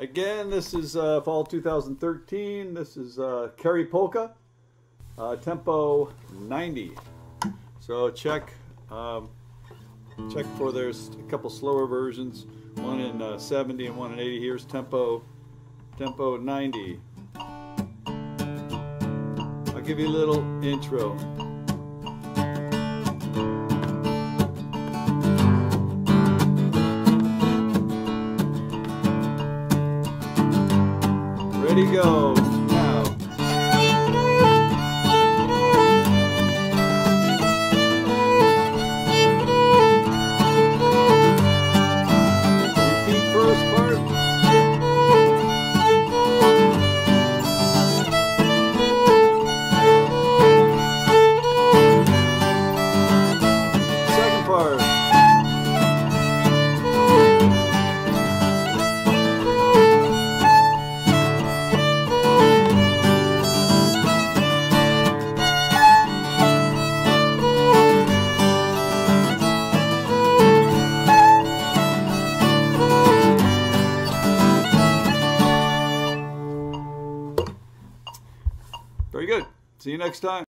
Again, this is uh, fall 2013. This is uh, Kerry Polka, uh, tempo 90. So check um, check for there's a couple slower versions, one in uh, 70 and one in 80. Here's tempo tempo 90. I'll give you a little intro. Ready, go. Very good. See you next time.